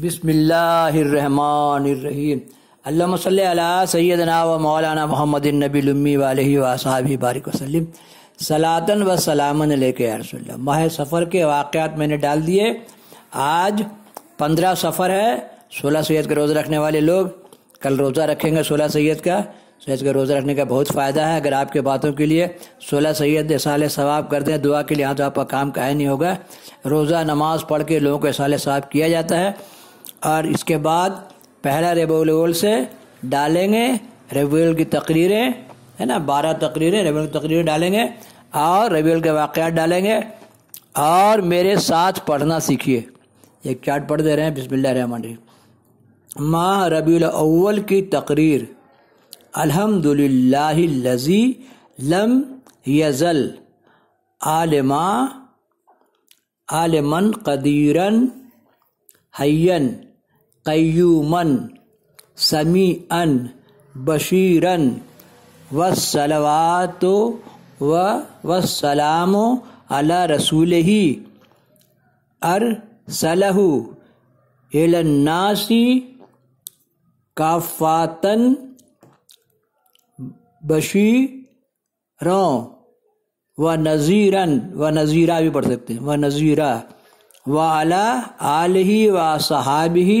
बिस्मिल्लाहिर्रहमानिर्रहीम। अल्लाह सल अला सैदना व मौलाना मोहम्मद नबी वाल वसाबी बारिक वसलम सलातन व सलामन लेके रसोल्ला माह सफ़र के वाक़ात मैंने डाल दिए। आज पंद्रह सफ़र है। सोलह सैद का रोज़ा रखने वाले लोग कल रोज़ा रखेंगे सोलह सैद का। सैद का रोज़ा रखने का बहुत फ़ायदा है अगर आपके बातों के लिए। सोलह सैयद साल सवाब कर दें। दुआ के लिए तो आपका काम काहे नहीं होगा। रोज़ा नमाज़ पढ़ के लोगों को साल सवाब किया जाता है। और इसके बाद पहला रेबोल से डालेंगे रेबुल की तकरीरें, है ना? बारह तकरीरें रेबुल की तकरीरें डालेंगे और रेबुल के वाक़ात डालेंगे। और मेरे साथ पढ़ना सीखिए। एक चार्ट पढ़ दे रहे हैं। बिस्मिल्लाह रहमान माह रबी अव्वल की तकरीर। अल्हम्दुलिल्लाहिल्लज़ी लम यज़ल। आलमा, आलमन कदीरन, हयन। क़यूमन समीअन बशीरन वसलवात व वसलाम अला रसूल ही अर सलहु एलन्नासी काफ़ातन बशीरों व नज़ीरन व नज़ीरा भी पढ़ सकते हैं व नज़ीरा व अला आल व सहाब ही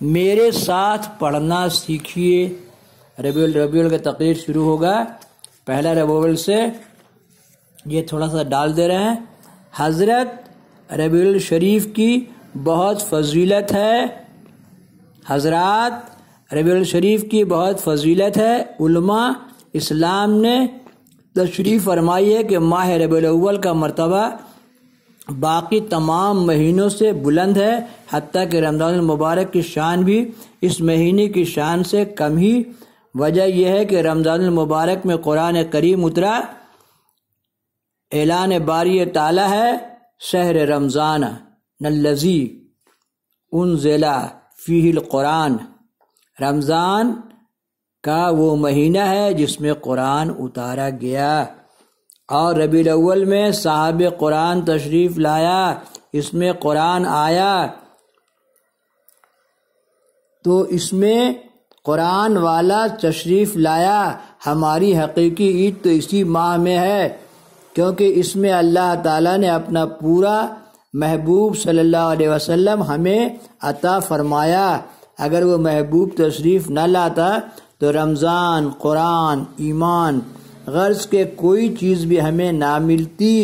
मेरे साथ पढ़ना सीखिए। रबील रबील का तकरीर शुरू होगा। पहला रबील से ये थोड़ा सा डाल दे रहे हैं। हज़रत रबील शरीफ की बहुत फजीलत है। हज़रत रबील शरीफ की बहुत फजीलत है। उल्मा इस्लाम ने तशरीफ़ फरमाई है कि माह रबील अव्वल का मरतबा बाकी तमाम महीनों से बुलंद है हती कि रमज़ान मुबारक की शान भी इस महीने की शान से कम ही। वजह यह है कि रमज़ान मुबारक में कुरान करीम उतरा, ऐलान बारी ताला है, शहर रमज़ान, नल्लजी उन ज़िला फ़ील कुरान। रमज़ान का वो महीना है जिसमें कुरान उतारा गया। और रबी अव्वल में साहब कुरान तशरीफ़ लाया, इसमें कुरान आया। तो इसमें कुरान वाला तशरीफ़ लाया। हमारी हकीकी ईद तो इसी माह में है, क्योंकि इसमें अल्लाह ताला ने अपना पूरा महबूब सल्लल्लाहु अलैहि वसल्लम हमें अता फरमाया। अगर वो महबूब तशरीफ़ न लाता तो रमज़ान, कुरान, ईमान गर्ज के कोई चीज़ भी हमें ना मिलती।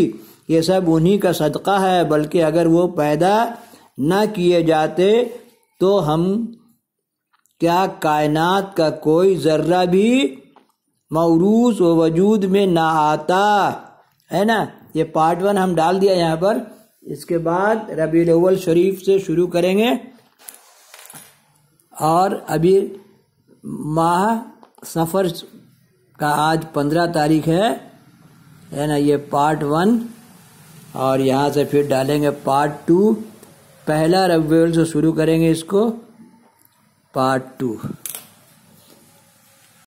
ये सब उन्हीं का सदका है, बल्कि अगर वो पैदा न किए जाते तो हम क्या कायनात का कोई ज़र्रा भी मौरूस व वजूद में ना आता? है ना? ये पार्ट वन हम डाल दिया यहाँ पर। इसके बाद रबी अव्वल शरीफ से शुरू करेंगे। और अभी माह सफ़र का आज पंद्रह तारीख है है ना, ये पार्ट वन और यहाँ से फिर डालेंगे पार्ट टू पहला रबी से शुरू करेंगे इसको पार्ट टू